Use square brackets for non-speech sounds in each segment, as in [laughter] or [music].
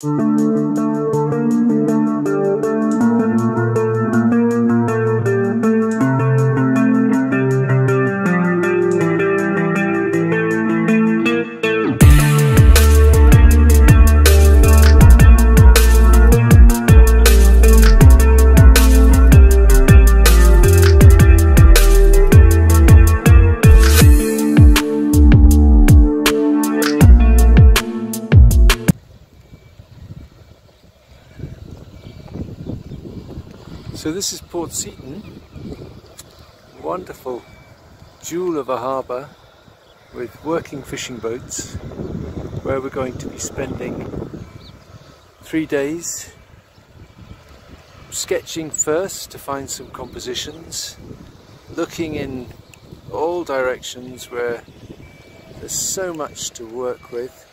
So jewel of a harbour with working fishing boats where we're going to be spending three days sketching first to find some compositions, looking in all directions where there's so much to work with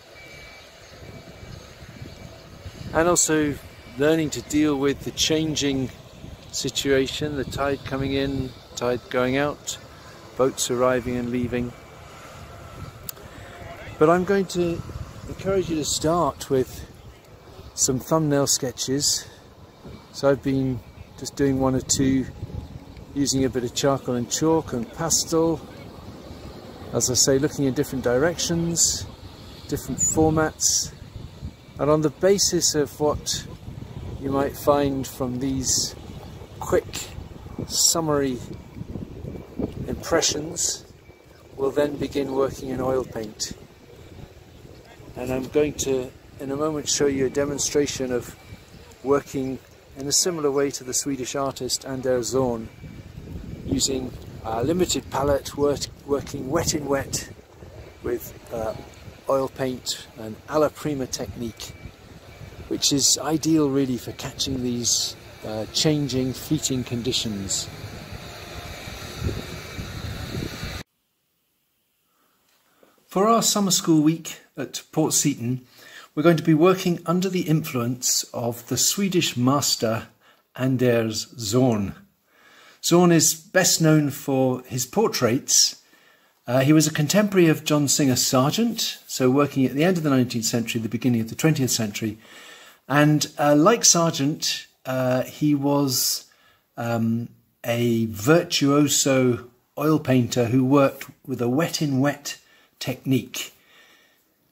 and also learning to deal with the changing situation, the tide coming in, tide going out, boats arriving and leaving. But I'm going to encourage you to start with some thumbnail sketches. So I've been just doing one or two using a bit of charcoal and chalk and pastel. As I say, looking in different directions, different formats, and on the basis of what you might find from these quick summary impressions will then begin working in oil paint and I'm going to in a moment show you a demonstration of working in a similar way to the Swedish artist Anders Zorn using a limited palette work, working wet in wet with uh, oil paint and alla prima technique which is ideal really for catching these uh, changing, fleeting conditions. For our summer school week at Port Seton, we're going to be working under the influence of the Swedish master Anders Zorn. Zorn is best known for his portraits. Uh, he was a contemporary of John Singer Sargent, so working at the end of the 19th century, the beginning of the 20th century. And uh, like Sargent, uh, he was um, a virtuoso oil painter who worked with a wet in wet technique.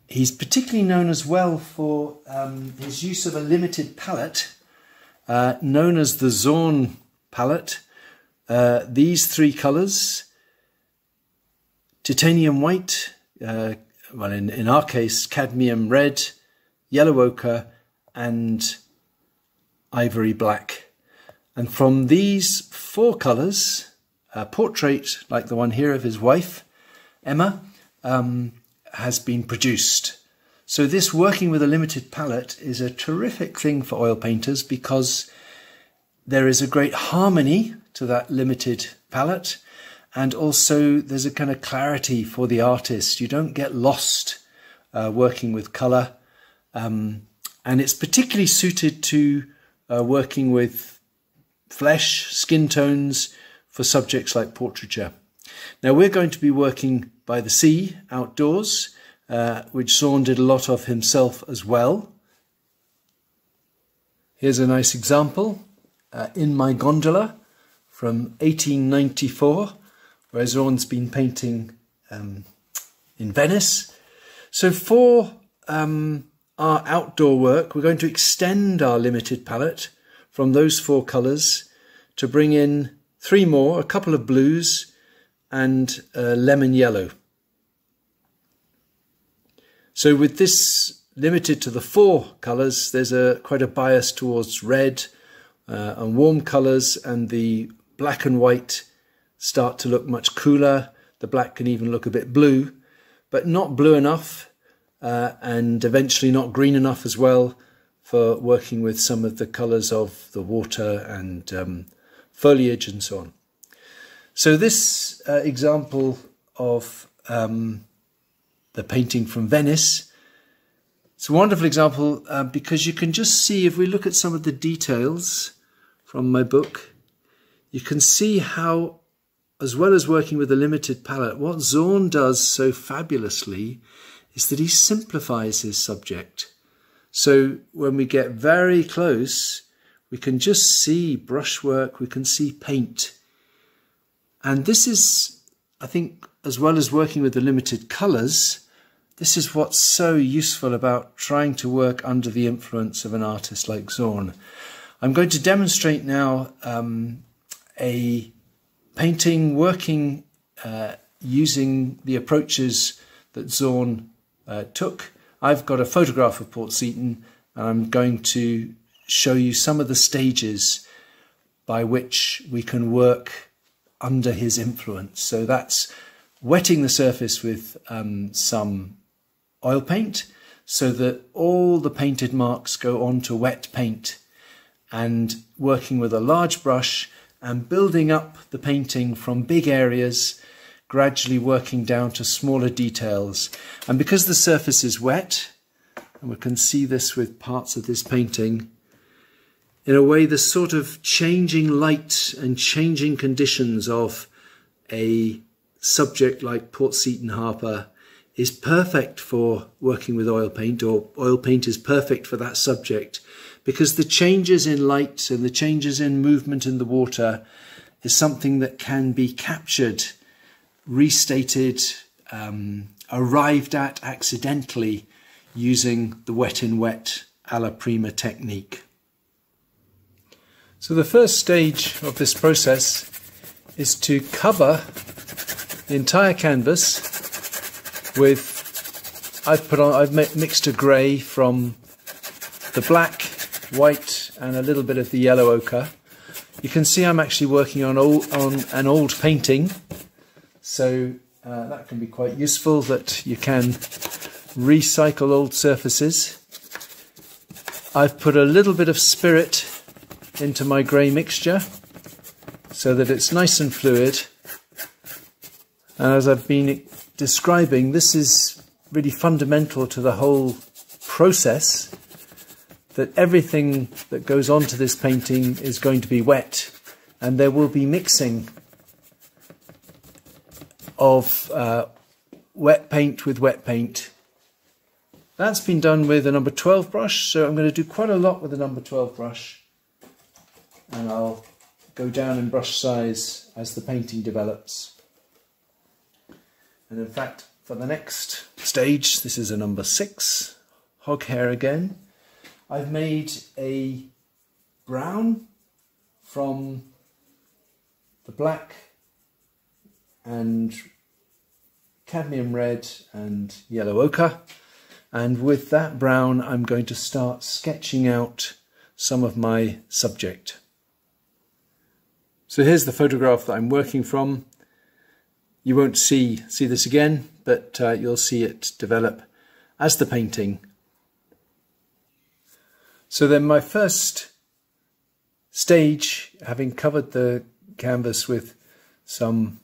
He's particularly known as well for um, his use of a limited palette uh, known as the Zorn palette. Uh, these three colours titanium white, uh, well, in, in our case, cadmium red, yellow ochre, and ivory black. And from these four colours, a portrait like the one here of his wife, Emma, um, has been produced. So this working with a limited palette is a terrific thing for oil painters because there is a great harmony to that limited palette and also there's a kind of clarity for the artist. You don't get lost uh, working with colour um, and it's particularly suited to uh, working with flesh, skin tones for subjects like portraiture. Now we're going to be working by the sea, outdoors, uh, which Zorn did a lot of himself as well. Here's a nice example, uh, In My Gondola from 1894, where Zorn's been painting um, in Venice. So for um, our outdoor work, we're going to extend our limited palette from those four colours to bring in three more, a couple of blues and lemon yellow. So with this limited to the four colours, there's a quite a bias towards red uh, and warm colours and the black and white start to look much cooler. The black can even look a bit blue, but not blue enough uh, and eventually not green enough as well for working with some of the colours of the water and um, foliage and so on. So this uh, example of um, the painting from Venice, it's a wonderful example uh, because you can just see, if we look at some of the details from my book, you can see how, as well as working with a limited palette, what Zorn does so fabulously is that he simplifies his subject. So when we get very close, we can just see brushwork, we can see paint. And this is, I think, as well as working with the limited colours, this is what's so useful about trying to work under the influence of an artist like Zorn. I'm going to demonstrate now um, a painting working uh, using the approaches that Zorn uh, took. I've got a photograph of Port Seton and I'm going to show you some of the stages by which we can work under his influence. So that's wetting the surface with um, some oil paint so that all the painted marks go onto wet paint and working with a large brush and building up the painting from big areas, gradually working down to smaller details. And because the surface is wet, and we can see this with parts of this painting, in a way the sort of changing light and changing conditions of a subject like Port Seton harbour is perfect for working with oil paint, or oil paint is perfect for that subject, because the changes in light and the changes in movement in the water is something that can be captured, restated, um, arrived at accidentally using the wet in wet alla prima technique. So the first stage of this process is to cover the entire canvas with I've put on I've mixed a grey from the black, white, and a little bit of the yellow ochre. You can see I'm actually working on old, on an old painting, so uh, that can be quite useful. That you can recycle old surfaces. I've put a little bit of spirit into my grey mixture so that it's nice and fluid. And as I've been describing, this is really fundamental to the whole process that everything that goes onto this painting is going to be wet and there will be mixing of uh, wet paint with wet paint. That's been done with a number 12 brush, so I'm going to do quite a lot with a number 12 brush and I'll go down in brush size as the painting develops. And in fact, for the next stage, this is a number six, hog hair again. I've made a brown from the black and cadmium red and yellow ochre. And with that brown, I'm going to start sketching out some of my subject. So here's the photograph that I'm working from. You won't see, see this again, but uh, you'll see it develop as the painting. So then my first stage, having covered the canvas with some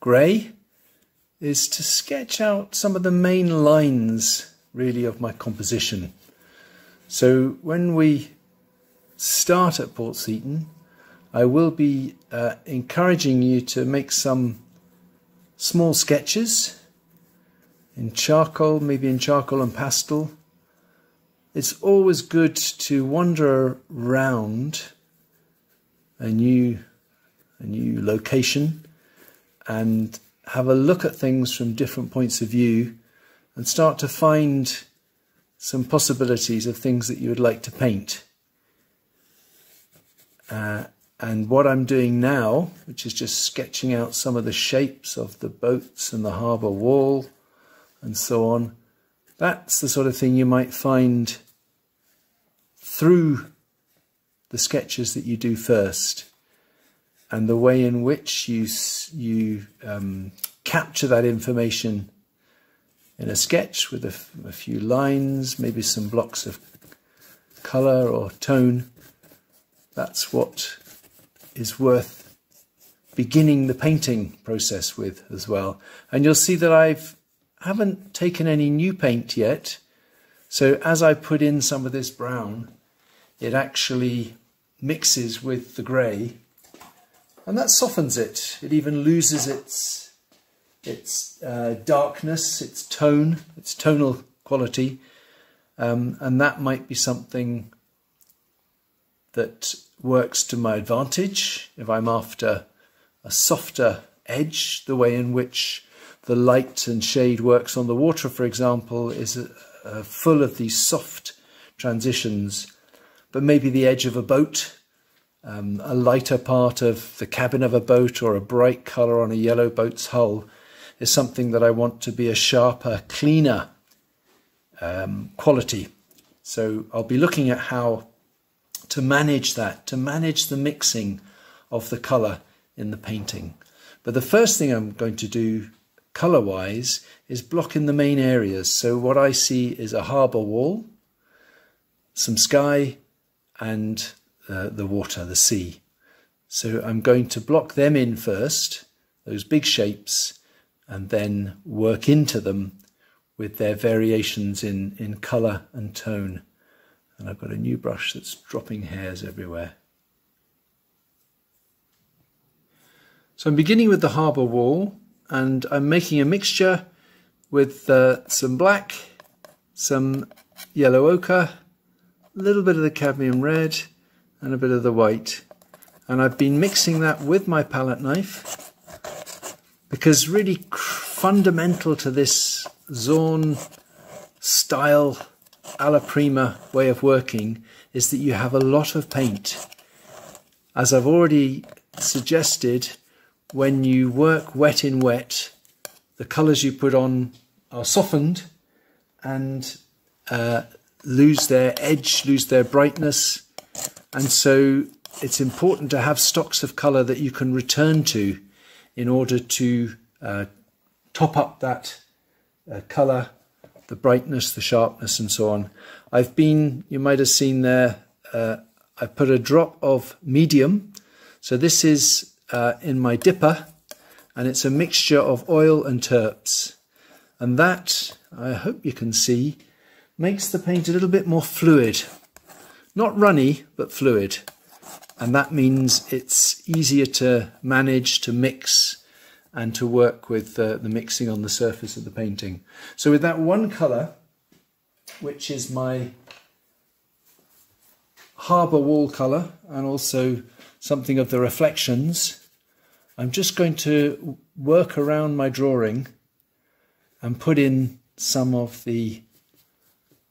grey, is to sketch out some of the main lines really of my composition. So when we start at Port Seton, I will be uh, encouraging you to make some small sketches in charcoal, maybe in charcoal and pastel. It's always good to wander around a new, a new location and have a look at things from different points of view and start to find some possibilities of things that you would like to paint. Uh, and what I'm doing now, which is just sketching out some of the shapes of the boats and the harbour wall and so on, that's the sort of thing you might find through the sketches that you do first and the way in which you, you um, capture that information in a sketch with a, a few lines, maybe some blocks of colour or tone. That's what is worth beginning the painting process with as well. And you'll see that I've haven't taken any new paint yet. So as I put in some of this brown, it actually mixes with the grey and that softens it. It even loses its, its uh, darkness, its tone, its tonal quality. Um, and that might be something that works to my advantage if I'm after a softer edge, the way in which the light and shade works on the water, for example, is uh, full of these soft transitions. But maybe the edge of a boat, um, a lighter part of the cabin of a boat, or a bright colour on a yellow boat's hull is something that I want to be a sharper, cleaner um, quality. So I'll be looking at how to manage that, to manage the mixing of the colour in the painting. But the first thing I'm going to do colour wise is block in the main areas. So what I see is a harbour wall, some sky, and uh, the water, the sea. So I'm going to block them in first, those big shapes, and then work into them with their variations in, in colour and tone. And I've got a new brush that's dropping hairs everywhere. So I'm beginning with the harbour wall and I'm making a mixture with uh, some black, some yellow ochre, a little bit of the cadmium red and a bit of the white. And I've been mixing that with my palette knife because really fundamental to this Zorn style alla prima way of working is that you have a lot of paint. As I've already suggested, when you work wet in wet, the colours you put on are softened and uh, lose their edge, lose their brightness. And so it's important to have stocks of colour that you can return to in order to uh, top up that uh, colour, the brightness, the sharpness, and so on. I've been, you might have seen there, uh, I put a drop of medium. So this is uh, in my dipper, and it's a mixture of oil and terps. And that, I hope you can see, makes the paint a little bit more fluid. Not runny, but fluid. And that means it's easier to manage, to mix, and to work with uh, the mixing on the surface of the painting. So with that one colour, which is my harbour wall colour, and also something of the reflections, I'm just going to work around my drawing and put in some of the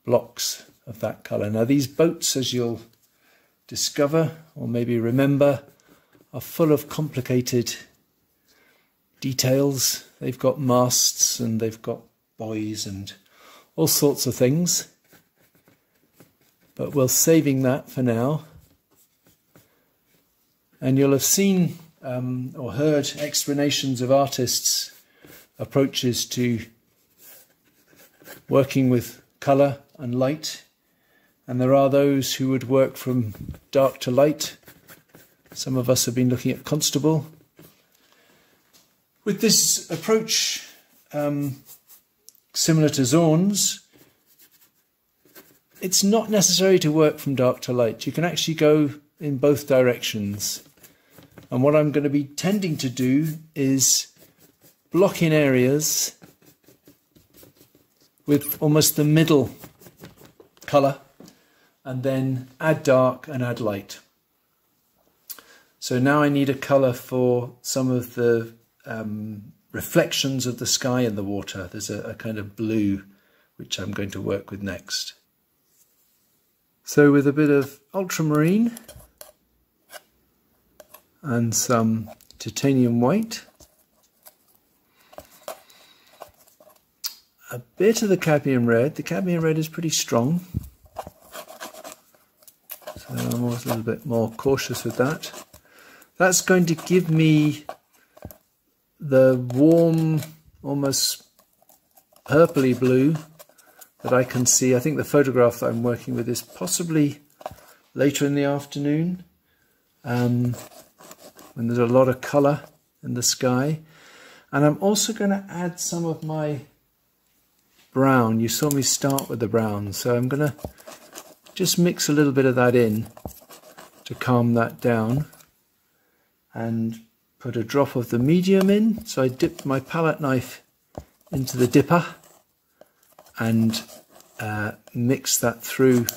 blocks of that colour. Now these boats, as you'll discover or maybe remember, are full of complicated details. They've got masts and they've got buoys and all sorts of things. But we're saving that for now. And you'll have seen um, or heard explanations of artists' approaches to working with colour and light. And there are those who would work from dark to light. Some of us have been looking at Constable. With this approach, um, similar to Zorn's, it's not necessary to work from dark to light. You can actually go in both directions. And what I'm going to be tending to do is block in areas with almost the middle colour and then add dark and add light. So now I need a colour for some of the um, reflections of the sky and the water. There's a, a kind of blue which I'm going to work with next. So with a bit of ultramarine and some titanium white, a bit of the cadmium red. The cadmium red is pretty strong, so I'm always a little bit more cautious with that. That's going to give me the warm, almost purpley blue that I can see. I think the photograph that I'm working with is possibly later in the afternoon um, when there's a lot of colour in the sky. And I'm also going to add some of my brown. You saw me start with the brown, so I'm going to just mix a little bit of that in to calm that down and put a drop of the medium in. So I dipped my palette knife into the dipper and uh, mix that through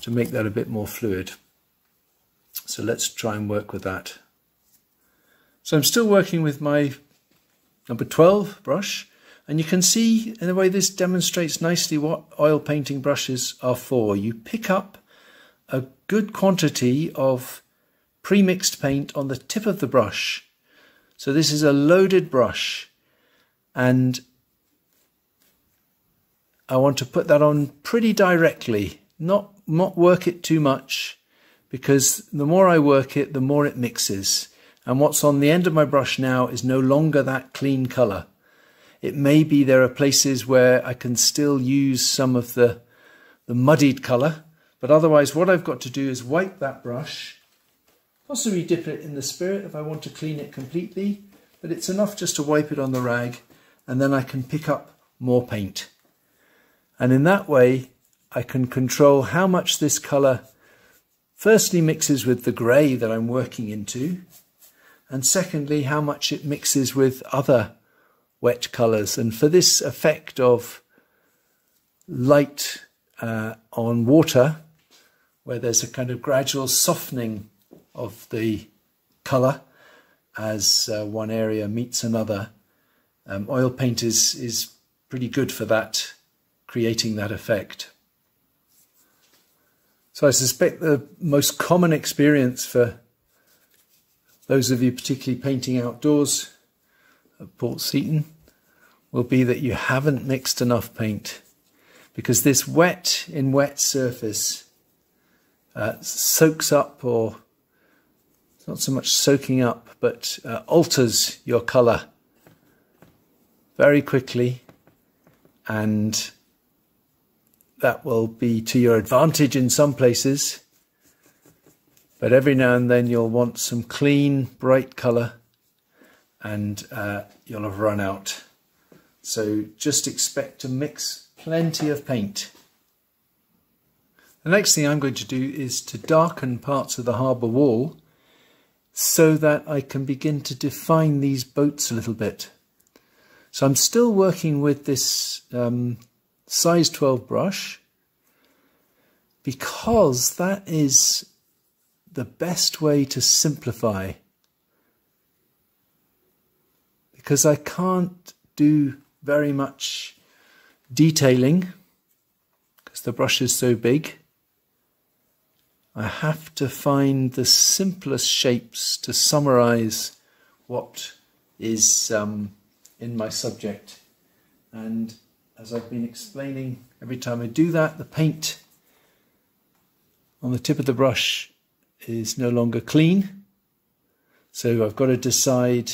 to make that a bit more fluid. So let's try and work with that. So I'm still working with my number 12 brush and you can see in a way this demonstrates nicely what oil painting brushes are for. You pick up a good quantity of pre-mixed paint on the tip of the brush. So this is a loaded brush and I want to put that on pretty directly, not, not work it too much because the more I work it, the more it mixes. And what's on the end of my brush now is no longer that clean colour. It may be there are places where I can still use some of the, the muddied colour, but otherwise what I've got to do is wipe that brush, possibly dip it in the spirit if I want to clean it completely, but it's enough just to wipe it on the rag and then I can pick up more paint. And in that way, I can control how much this colour firstly mixes with the grey that I'm working into, and secondly, how much it mixes with other wet colours. And for this effect of light uh, on water, where there's a kind of gradual softening of the colour as uh, one area meets another, um, oil paint is, is pretty good for that, creating that effect. So I suspect the most common experience for those of you particularly painting outdoors at Port Seton will be that you haven't mixed enough paint because this wet in wet surface uh, soaks up or not so much soaking up but uh, alters your colour very quickly and that will be to your advantage in some places but every now and then you'll want some clean bright colour and uh, you'll have run out so just expect to mix plenty of paint. The next thing I'm going to do is to darken parts of the harbour wall so that I can begin to define these boats a little bit. So I'm still working with this um, size 12 brush because that is the best way to simplify because I can't do very much detailing because the brush is so big. I have to find the simplest shapes to summarize what is um, in my subject. And as I've been explaining, every time I do that, the paint on the tip of the brush is no longer clean. So I've got to decide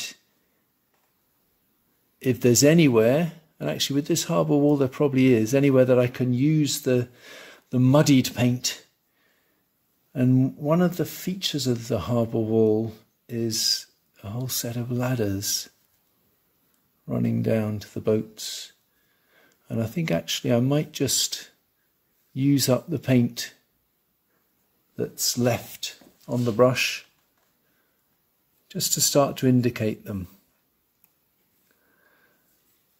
if there's anywhere, and actually with this harbour wall there probably is, anywhere that I can use the, the muddied paint. And one of the features of the harbour wall is a whole set of ladders running down to the boats. And I think actually I might just use up the paint that's left on the brush just to start to indicate them.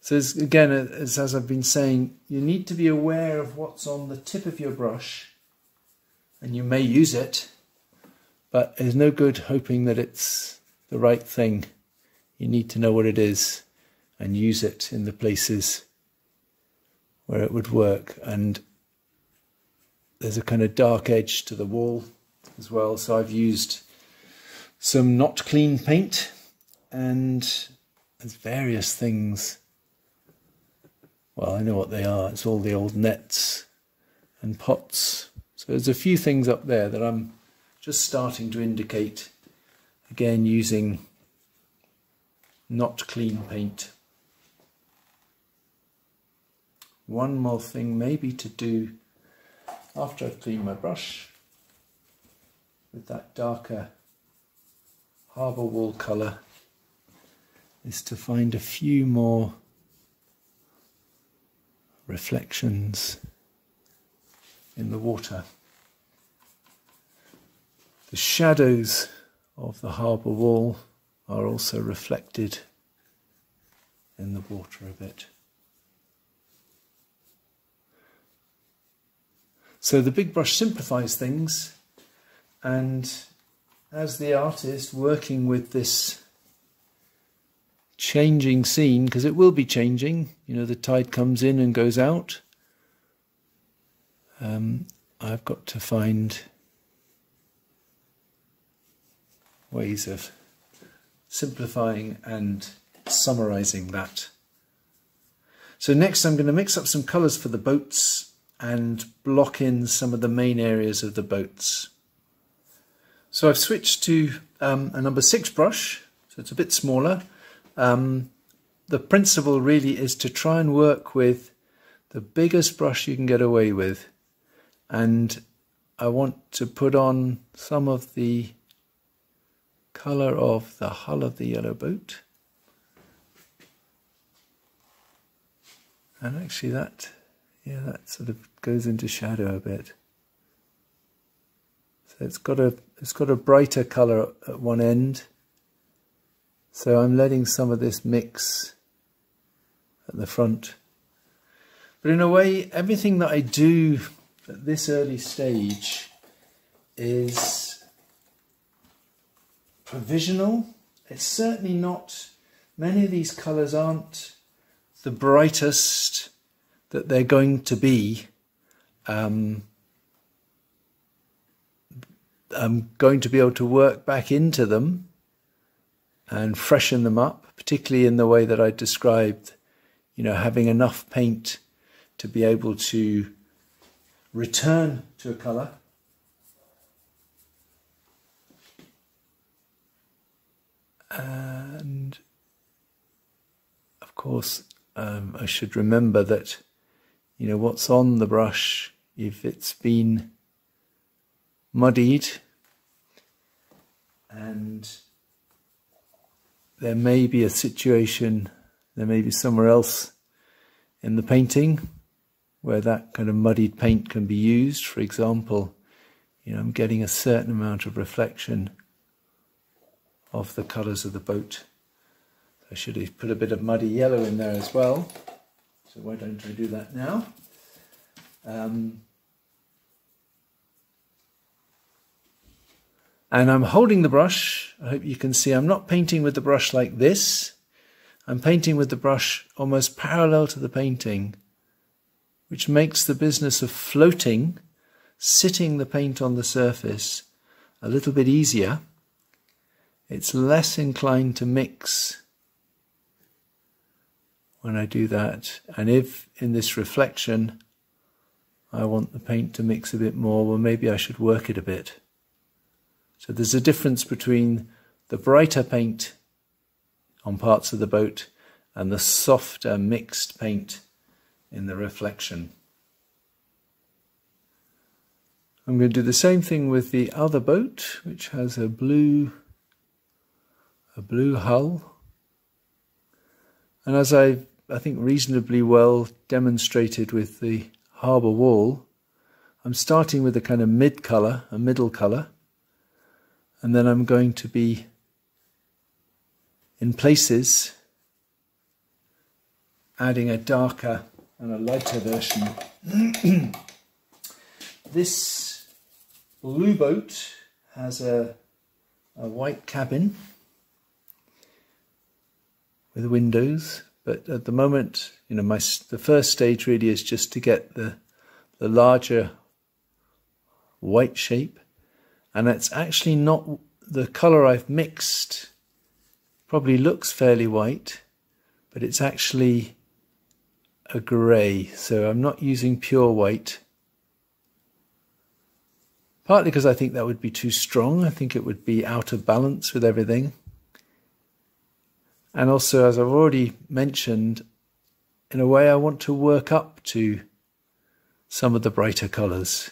So again, as, as I've been saying, you need to be aware of what's on the tip of your brush, and you may use it, but there's no good hoping that it's the right thing. You need to know what it is and use it in the places where it would work. And there's a kind of dark edge to the wall as well. So I've used some not clean paint and there's various things well, I know what they are. It's all the old nets and pots. There's a few things up there that I'm just starting to indicate, again using not clean paint. One more thing maybe to do after I've cleaned my brush with that darker harbour wall colour is to find a few more reflections in the water. The shadows of the harbour wall are also reflected in the water a bit. So the big brush simplifies things and as the artist working with this changing scene, because it will be changing, you know, the tide comes in and goes out, um, I've got to find ways of simplifying and summarizing that. So next I'm going to mix up some colours for the boats and block in some of the main areas of the boats. So I've switched to um, a number six brush, so it's a bit smaller. Um, the principle really is to try and work with the biggest brush you can get away with. And I want to put on some of the colour of the hull of the yellow boat. And actually that, yeah, that sort of goes into shadow a bit. So it's got a it's got a brighter colour at one end. So I'm letting some of this mix at the front. But in a way, everything that I do at this early stage is provisional. It's certainly not, many of these colours aren't the brightest that they're going to be um, I'm going to be able to work back into them and freshen them up, particularly in the way that I described, you know, having enough paint to be able to return to a colour. And of course, um, I should remember that, you know, what's on the brush, if it's been muddied and there may be a situation, there may be somewhere else in the painting where that kind of muddied paint can be used. For example, you know, I'm getting a certain amount of reflection of the colours of the boat. I should have put a bit of muddy yellow in there as well. So why don't I do that now? Um, And I'm holding the brush. I hope you can see I'm not painting with the brush like this. I'm painting with the brush almost parallel to the painting, which makes the business of floating, sitting the paint on the surface, a little bit easier. It's less inclined to mix when I do that. And if in this reflection I want the paint to mix a bit more, well, maybe I should work it a bit. So there's a difference between the brighter paint on parts of the boat and the softer mixed paint in the reflection. I'm going to do the same thing with the other boat, which has a blue, a blue hull. And as I, I think reasonably well demonstrated with the harbour wall, I'm starting with a kind of mid colour, a middle colour, and then I'm going to be in places adding a darker and a lighter version. [clears throat] this blue boat has a, a white cabin with windows, but at the moment, you know, my the first stage really is just to get the the larger white shape. And it's actually not the color I've mixed probably looks fairly white but it's actually a grey so I'm not using pure white. Partly because I think that would be too strong. I think it would be out of balance with everything and also as I've already mentioned in a way I want to work up to some of the brighter colours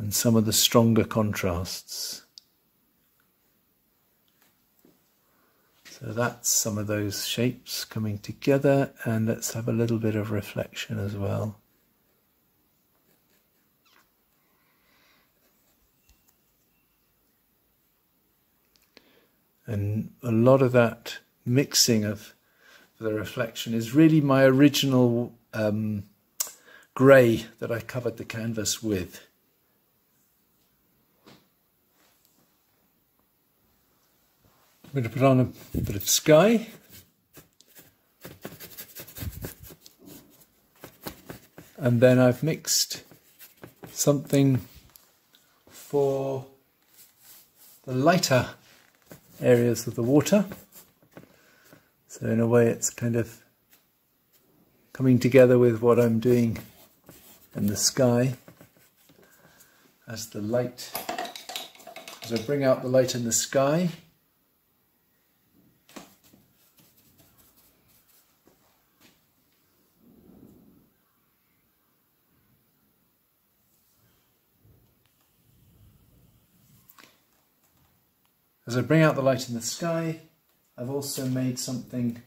and some of the stronger contrasts. So that's some of those shapes coming together, and let's have a little bit of reflection as well. And a lot of that mixing of the reflection is really my original um, grey that I covered the canvas with. I'm going to put on a bit of sky. And then I've mixed something for the lighter areas of the water. So in a way it's kind of coming together with what I'm doing in the sky as the light, as I bring out the light in the sky, As I bring out the light in the sky, I've also made something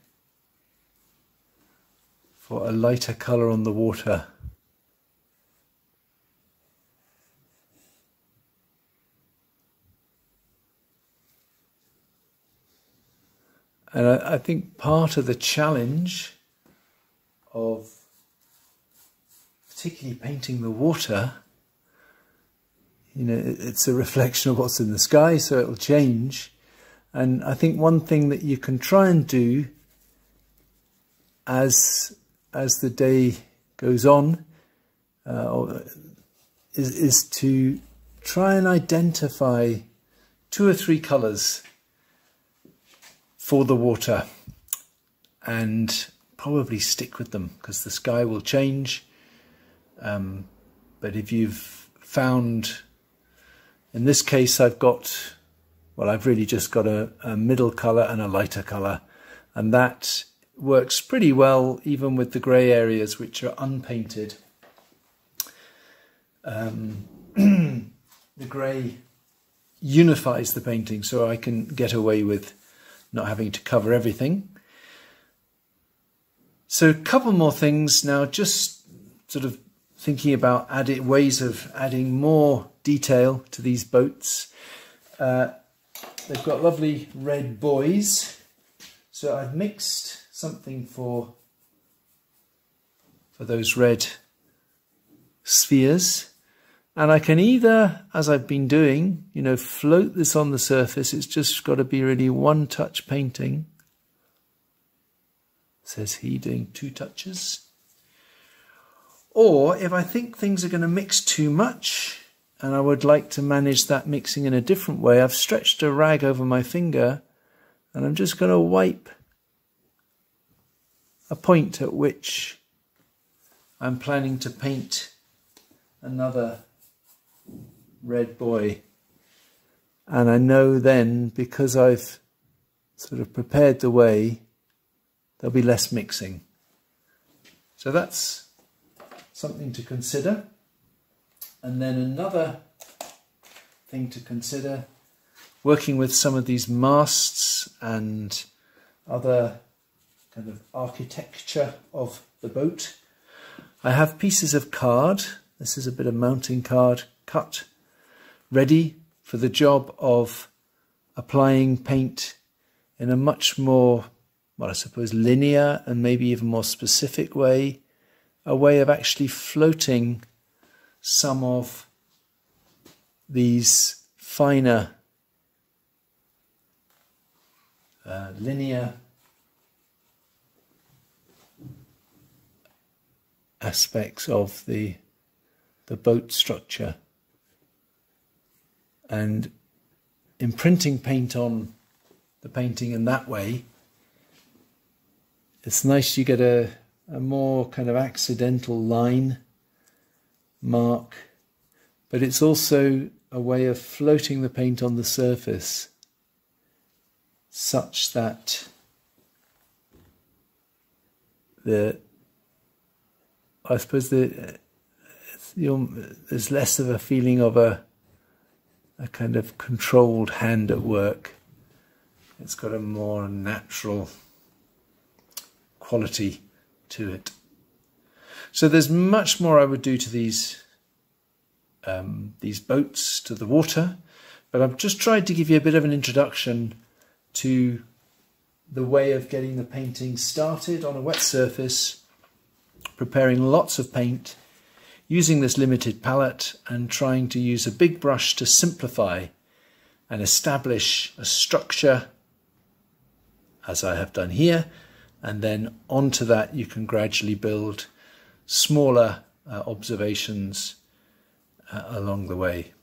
for a lighter colour on the water. And I, I, think part of the challenge of particularly painting the water you know, it's a reflection of what's in the sky, so it'll change. And I think one thing that you can try and do as as the day goes on uh, is is to try and identify two or three colours for the water and probably stick with them because the sky will change. Um, but if you've found in this case, I've got, well, I've really just got a, a middle colour and a lighter colour. And that works pretty well even with the grey areas which are unpainted. Um, [clears throat] the grey unifies the painting so I can get away with not having to cover everything. So a couple more things now, just sort of thinking about added ways of adding more detail to these boats. Uh, they've got lovely red buoys. So I've mixed something for, for those red spheres. And I can either, as I've been doing, you know, float this on the surface. It's just got to be really one touch painting. Says he doing two touches. Or if I think things are going to mix too much and I would like to manage that mixing in a different way, I've stretched a rag over my finger and I'm just going to wipe a point at which I'm planning to paint another red buoy. And I know then, because I've sort of prepared the way, there'll be less mixing. So that's something to consider. And then another thing to consider, working with some of these masts and other kind of architecture of the boat. I have pieces of card. This is a bit of mounting card cut, ready for the job of applying paint in a much more, well, I suppose, linear and maybe even more specific way a way of actually floating some of these finer uh, linear aspects of the the boat structure and imprinting paint on the painting in that way it's nice you get a a more kind of accidental line mark, but it's also a way of floating the paint on the surface such that the I suppose the there's less of a feeling of a a kind of controlled hand at work. It's got a more natural quality to it. So there's much more I would do to these um, these boats to the water, but I've just tried to give you a bit of an introduction to the way of getting the painting started on a wet surface, preparing lots of paint, using this limited palette and trying to use a big brush to simplify and establish a structure as I have done here and then onto that you can gradually build smaller uh, observations uh, along the way.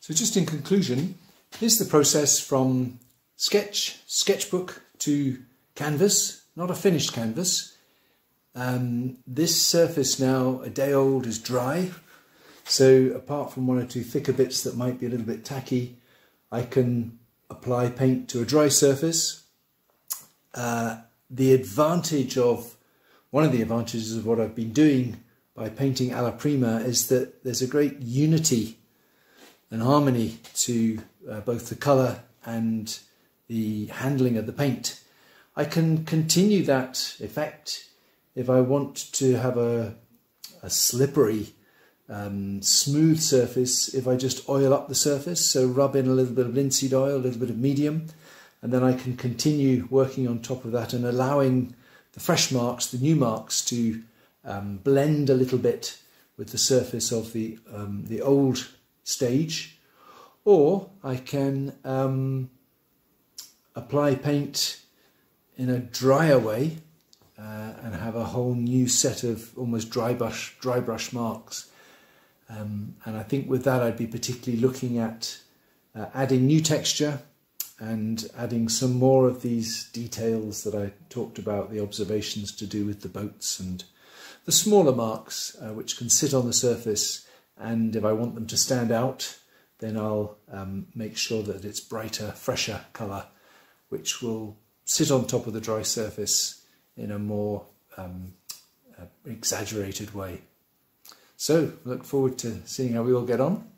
So just in conclusion, here's the process from sketch, sketchbook to canvas, not a finished canvas. Um, this surface now, a day old, is dry. So apart from one or two thicker bits that might be a little bit tacky, I can apply paint to a dry surface. Uh, the advantage of, one of the advantages of what I've been doing by painting alla prima is that there's a great unity and harmony to uh, both the colour and the handling of the paint. I can continue that effect if I want to have a, a slippery, um, smooth surface, if I just oil up the surface, so rub in a little bit of linseed oil, a little bit of medium, and then I can continue working on top of that and allowing the fresh marks, the new marks, to um, blend a little bit with the surface of the, um, the old stage, or I can um, apply paint in a drier way uh, and have a whole new set of almost dry brush, dry brush marks. Um, and I think with that I'd be particularly looking at uh, adding new texture and adding some more of these details that I talked about, the observations to do with the boats and the smaller marks uh, which can sit on the surface and if I want them to stand out then I'll um, make sure that it's brighter, fresher colour, which will sit on top of the dry surface in a more um, uh, exaggerated way. So, look forward to seeing how we all get on.